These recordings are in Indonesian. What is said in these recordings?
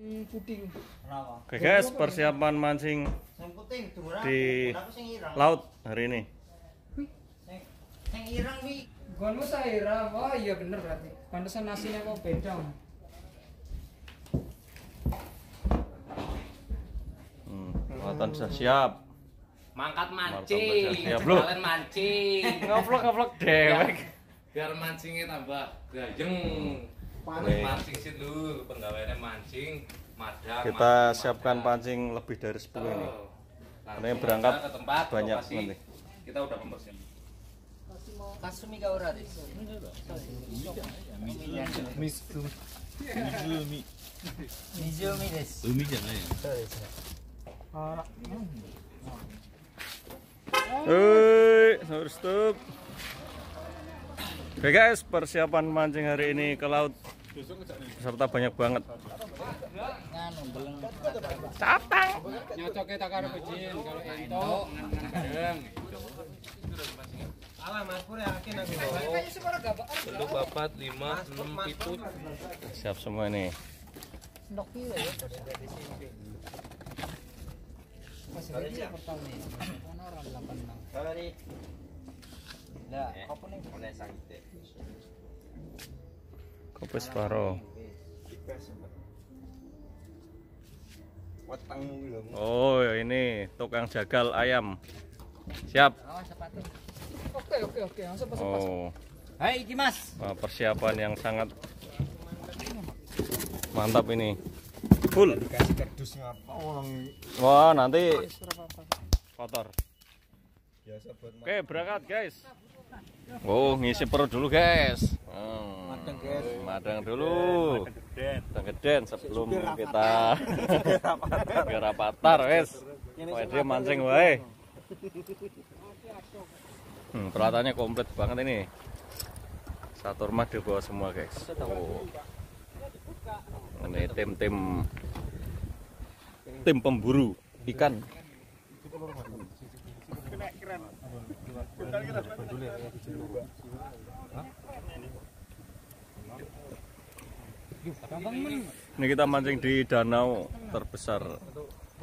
Oke guys, persiapan mancing. Di laut hari ini. Sing sing irang wi. Gonmu Saira, wah iya bener berarti. Pantesan nasinya kok beda. Hmm, Muatan sudah siap. Mangkat mancing, siap, kalian mancing. Ngevlog ngevlog dewek. Biar mancingnya tambah gajeng. Mancing sih dulu, penggawaannya mancing, madang. Kita mancing, siapkan madang. pancing lebih dari 10 ini. Tuh. Karena Langsung berangkat ke tempat banyak nanti. Kita udah mempersiapkan. Kasumi ka ora, Des? Mizumi des. Hei, harus stop. Oke guys, persiapan mancing hari ini ke laut serta banyak banget. Catang. Nyocoknya tak karo bejin kalau ento kadang. Untuk bapat 5, 6 itu Siap semua ini. Ndok piye ya? Ono ora 86. Sorry. Lah, apa ning sakit. Kopi separo. Oh ini tukang jagal ayam. Siap. Awas sepatu. Oke oke oke. Oh, Hai, iki Mas. wah, persiapan yang sangat mantap ini. Full. Kasih kardus ngapa orang Wah nanti kotor. biasa buat Oke berangkat guys. Oh ngisi perut dulu guys. Hmm, Madang, guys. Madang dulu. Madang geden sebelum kita biar rapatar wes. Wah dia mancing wae. Hmm, peralatannya komplit banget ini. Satu rumah dibawa semua guys. Oh. Ini tim-tim tim pemburu ikan. Ini kita mancing di danau terbesar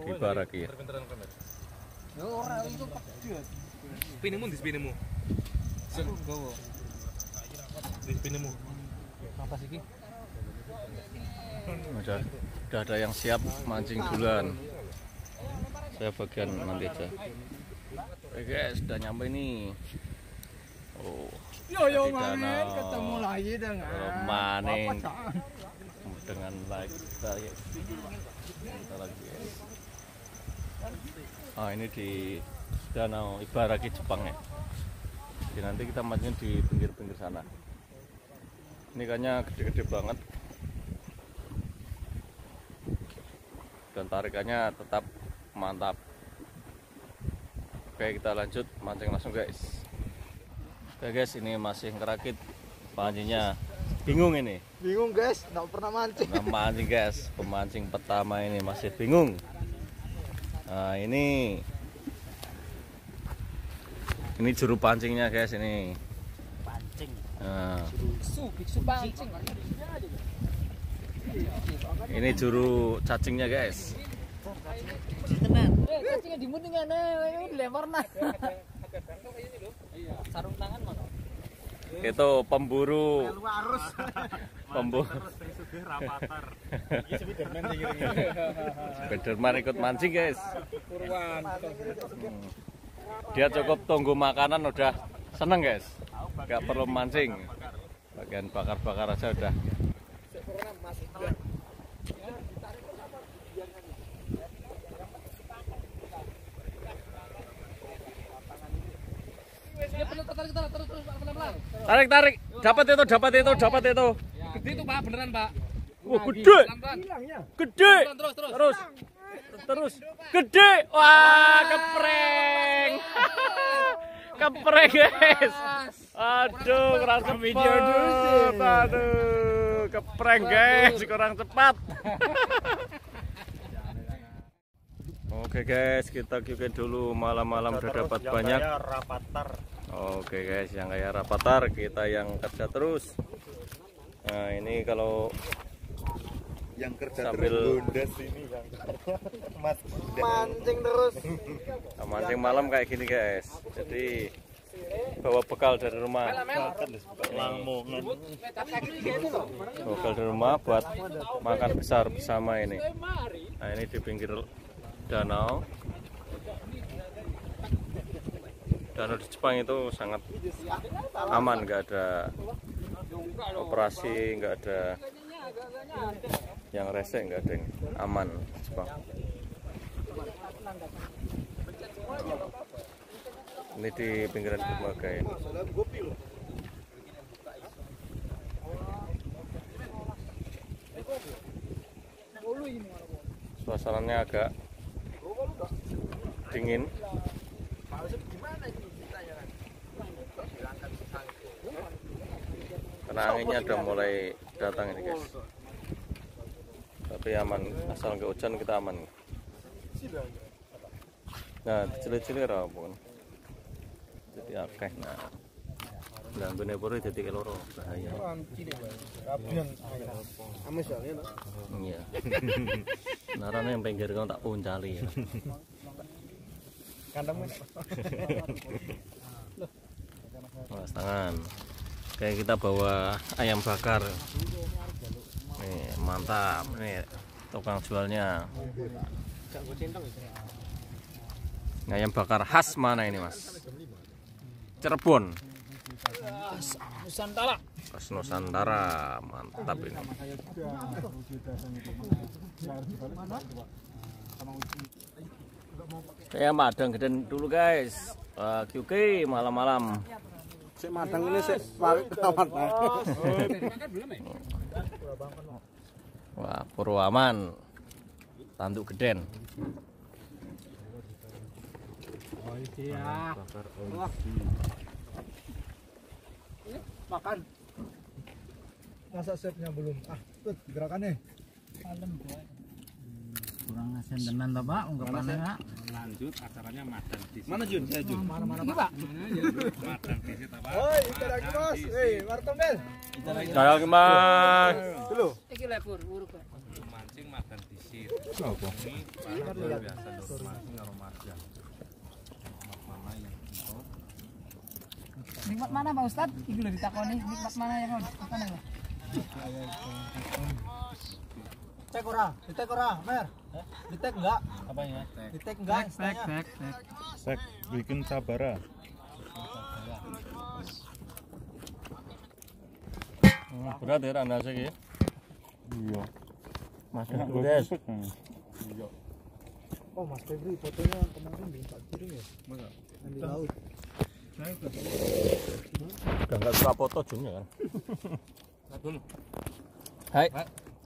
di Baraki. Spinemu di. Udah, udah ada yang siap mancing duluan. Saya bagian nanti aja. Oke guys, sudah nyampe nih. Oh, Yo yo danau. ketemu lagi dengan. Apa, Cak? dengan like kita ya. Kita lagi. ya. Ah ini di danau Ibaraki Jepang ya. Jadi nanti kita mancing di pinggir-pinggir sana. Ini kayaknya gede-gede banget. Dan tarikannya tetap mantap. Oke kita lanjut mancing langsung guys. Oke guys ini masih ngerakit pancingnya. Bingung ini. bingung guys nggak pernah mancing Nah, mancing guys, pemancing pertama ini masih bingung. Nah ini ini juru pancingnya guys ini. pancing. Nah, ini juru cacingnya guys. Itu pemburu. Pemburu. Ikut mancing guys. Purwan. Dia cukup tunggu makanan udah seneng guys. Gak perlu mancing. Bagian bakar-bakar aja udah. Tarik tarik, dapat itu, dapat itu, dapat itu. Gede itu Pak, beneran Pak. Wah gede, gede. Terus terus. Terus, terus, gede. Wah kepreng, kepreng guys. Aduh, kurang cepat. Aduh, kepreng guys, kurang cepat. Oke guys, kita kiukin dulu malam-malam udah dapat banyak. rapatar Oke guys, yang kayak rapatar kita yang kerja terus. Nah ini kalau yang kerja Sambil- terus ini yang mas Mancing terus. Nah, mancing malam kayak gini guys. Jadi bawa bekal dari rumah. bekal dari rumah buat makan besar bersama ini. Nah ini di pinggir danau. Danau di Jepang itu sangat aman, nggak ada operasi, nggak ada yang rese, nggak ada yang aman Jepang. Ini di pinggiran dermaga ini. Suasananya agak dingin. Karena anginnya udah mulai datang ini guys. Tapi aman, asal nggak hujan kita aman. Nah, cilik-cilik ra kan. Jadi akeh nah. Lah nggone pura dadi keloro bahaya. Iya. Narane yang pinggir kan tak puncali ya. Mas tangan. Kayak kita bawa ayam bakar. Nih, mantap. Nih, tukang jualnya. Ini ayam bakar khas mana ini, Mas? Cirebon. Nusantara. Khas Nusantara. Mantap ini. Saya madang geden dulu guys. QK malam-malam. Si madang ini sih pakai keramat Wah, Purwaman. Tanduk geden. Iya. makan. Masa setnya belum? Ah tuh gerakannya Kurang asen tenan to, Pak. Ungkapannya, Pak. mana Jun? Saya Jun. Mana-mana Pak. oi kita lagi mas eh martombel Jalan kemas. dulu. Iki lepur uruk. Pak. mancing makan disir apa ini luar biasa lho mancing karo marga mana yang Nikmat mana Pak Ustad? Iku lho ditakoni, nikmat mana yang mau ditakoni Pak? Cek ora, ditek ora, Mer. Ditek enggak? Apanya? Ditek enggak? Istanya? sek bikin sabara Berat ya anda sih. iya Mas guys. oh mas Febri fotonya kemarin di Pak Piring ya di laut Udah nggak suka foto Jun ya kan. Hai. Hai.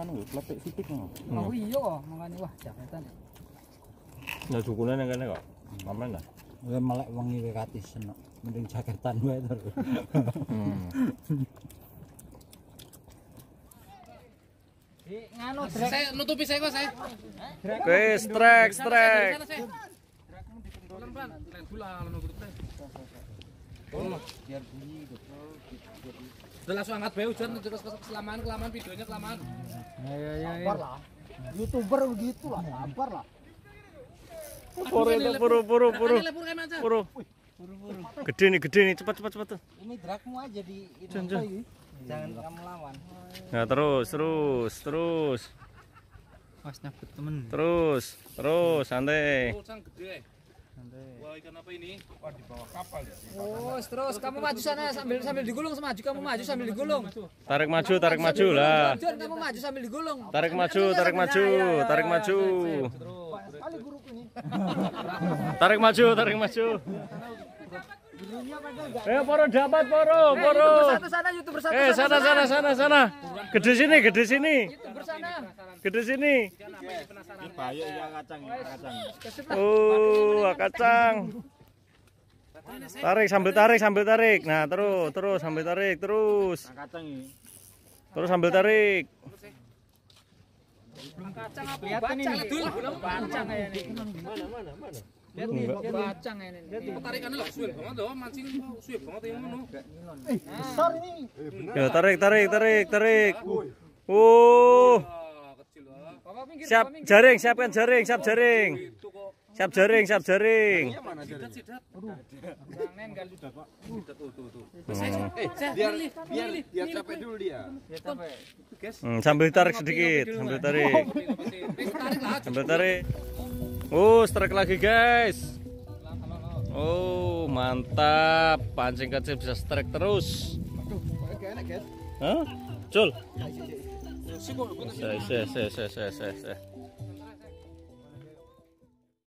anu lepek sitik Oh iya jaketan. Nah, dukunnya yang kene kok. Aman lah. Gue melek wangi we katisen kok. Mending jaketan wae. Hmm. Nganu Saya nutupi saya kok saya. Oke, strek, strek. Pelan-pelan, lain gula lalu grup teh. Udah langsung angkat bae hujan terus kelamaan kelamaan videonya kelamaan. Ya ya ya. lah. YouTuber begitu lah, sabar lah. Puru itu puru puru puru macam. puru. Gede nih, gede nih, cepat cepat cepat. Ini dragmu aja di Jan. Jangan kamu lawan. Nah, terus, terus, terus, Pas nyabut temen. terus, terus, santai. Sang gede. Wah ikan apa ini? Wah di bawah kapal ya. Oh, terus kamu maju sana sambil sambil digulung maju kamu maju sambil digulung. Tarik maju, tarik maju lah. Kamu maju sambil digulung. Tarik maju, tarik maju, tarik maju. Tarik maju, tarik maju. Eh, poro dapat poro, poro. sana youtuber satu Eh, sana sana sana sana. Gede sini, gede sini. bersana Gede sini. Bahaya ya kacang, ya kacang. Oh, kacang. Tarik sambil tarik sambil tarik. Nah, terus terus sambil tarik terus. Kacang ini. Terus sambil tarik. kacang apa ya ini mana mana mana lihat nih bacang ini. Tarikannya lah suwe banget loh mancing suwe banget yang mana Ya, tarik tarik tarik tarik. Oh, pinggir siap jaring, siapkan jaring, siap jaring. Siap jaring, siap jaring. jangan Biar biar biar capek dulu dia. Hmm, sambil tarik sedikit, sambil tarik. Sambil tarik. Oh, strike lagi, guys. Oh, mantap. Pancing kecil bisa strike terus. Hah? Cul. Se, se, se, se, se, se.